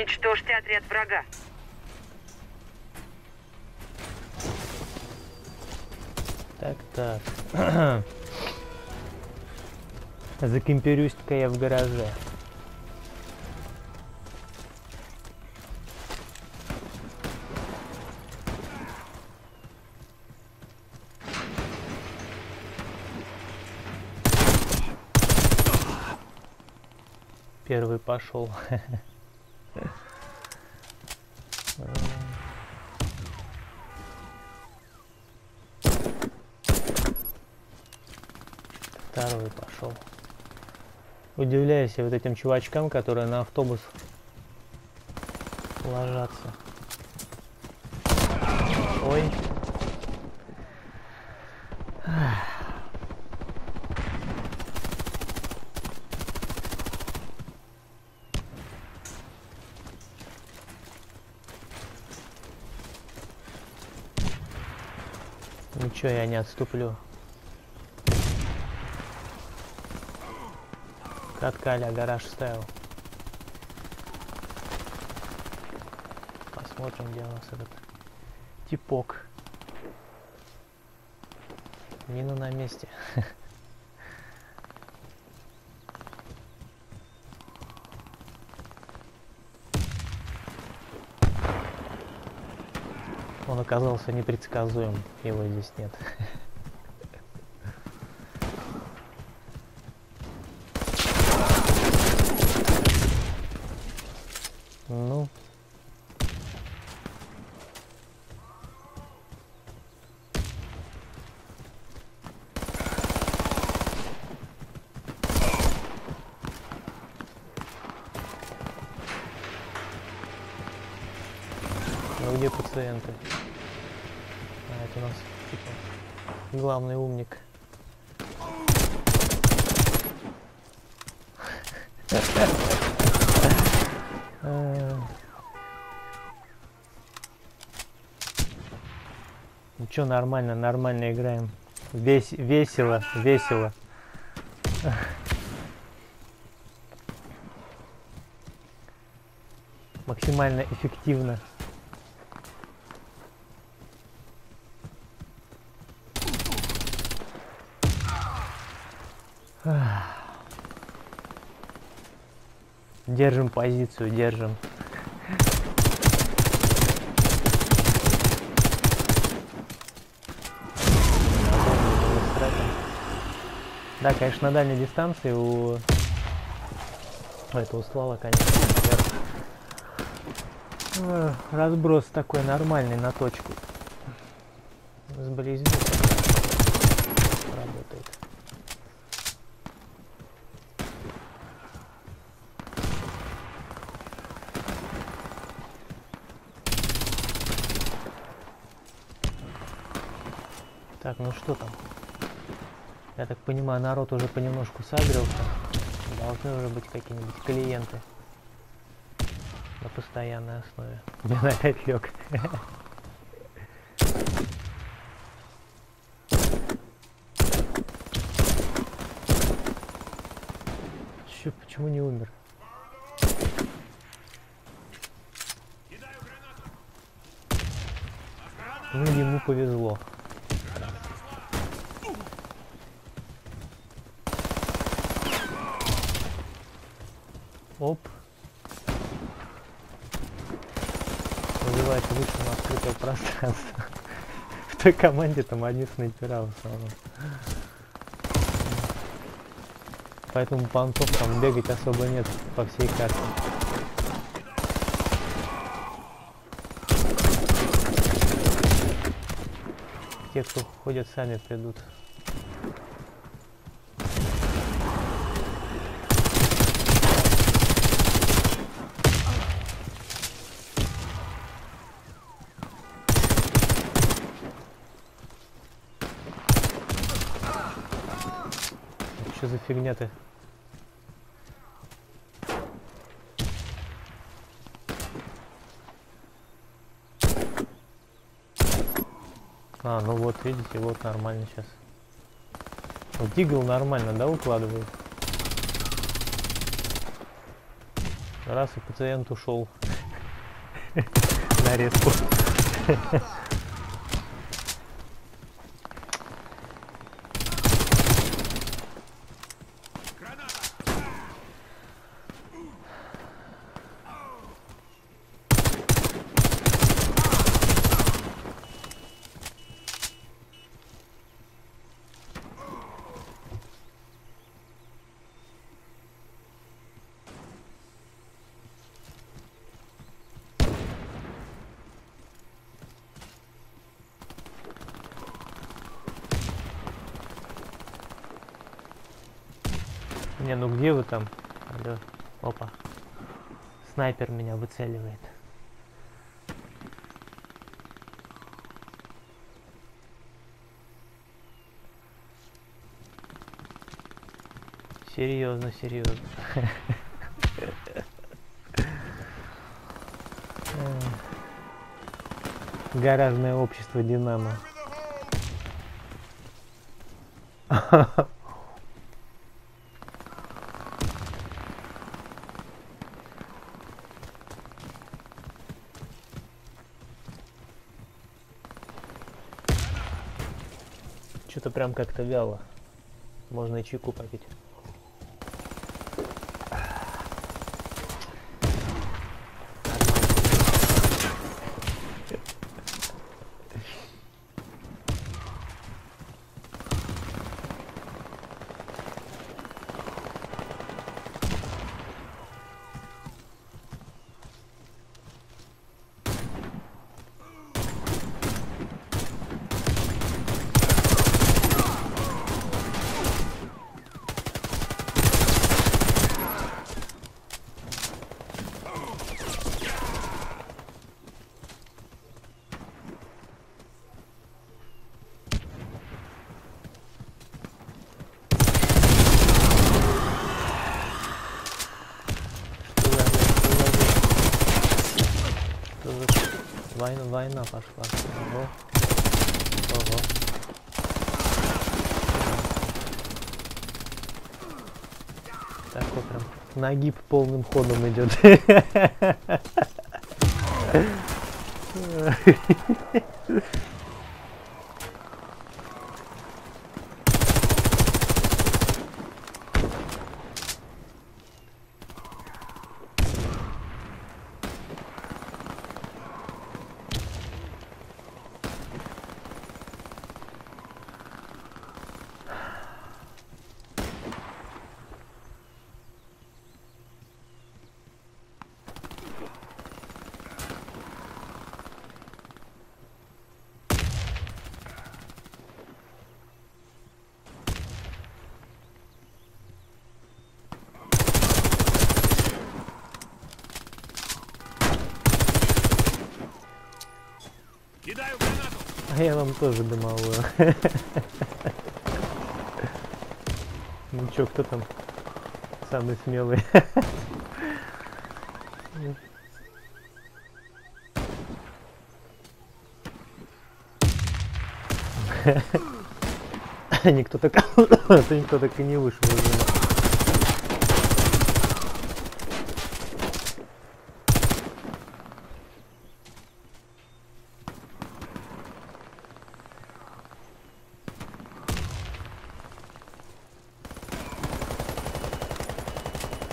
Уничтожьте отряд врага. Так, так. Закемперюсь-ка я в гараже. Первый пошел. Второй пошел. Удивляюсь вот этим чувачкам, которые на автобус ложатся. Ой. Ничего, я не отступлю. Катка а гараж ставил. Посмотрим, где у нас этот типок. Мина на месте. Он оказался непредсказуем, его здесь нет. Ну. Ну где пациенты? А, это у нас типа главный умник. А. Ну что, нормально, нормально играем. Весь, весело, весело. Максимально эффективно. Держим позицию, держим. Да, конечно, на дальней дистанции у этого ствола, конечно, разброс такой нормальный на точку. Сблизь работает. Так, ну что там? Я так понимаю, народ уже понемножку сагрился. Должны уже быть какие-нибудь клиенты. На постоянной основе. Блин, опять лег. Чё, почему не умер? Ну, ему повезло. Оп. Выбивает выше на открытое пространство. В той команде там одни снайпера в основном. Поэтому понтов там бегать особо нет по всей карте. Те, кто ходят, сами придут. Что за фигня ты? А, ну вот, видите, вот нормально сейчас. Вот Дигл нормально, да, укладывает? Раз и пациент ушел на Не, ну где вы там? Алло. Опа. Снайпер меня выцеливает. Серьезно, серьезно. Гаражное общество Динамо. Что-то прям как-то вяло. Можно и чайку попить. Что за- что за- что за- Война, война пошла. Ого. Ого. Такой прям нагиб полным ходом идет. Кидаю гранату! А я вам тоже дымовую. Ну чё, кто там самый смелый? Никто так... Никто так и не вышел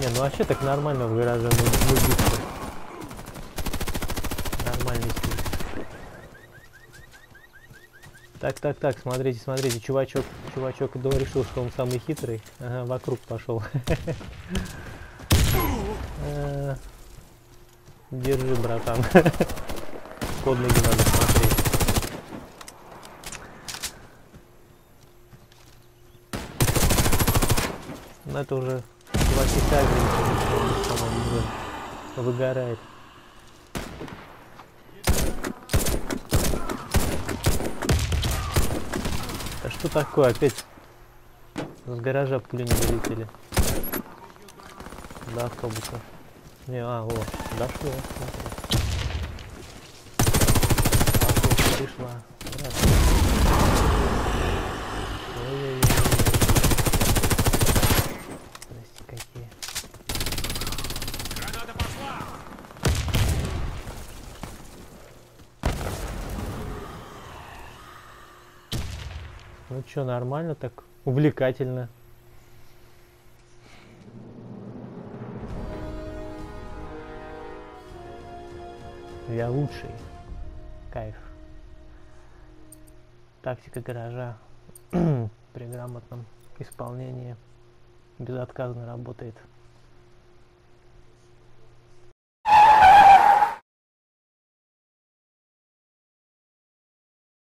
Не, ну вообще так нормально в гараже быстро. Нормальный стиль. Так, так, так, смотрите, смотрите, чувачок, чувачок решил, что он самый хитрый. Ага, вокруг пошел. Э, Держи, братан. Под ноги надо смотреть. Ну это уже по-моему, уже выгорает. А что такое? Опять с гаража пули не вылетели. До автобуса. Не, а, о, дошло, смотри. Автобус пришла. Ой-ой-ой. Ну чё, нормально так, увлекательно. Я лучший. Кайф. Тактика гаража при грамотном исполнении безотказно работает.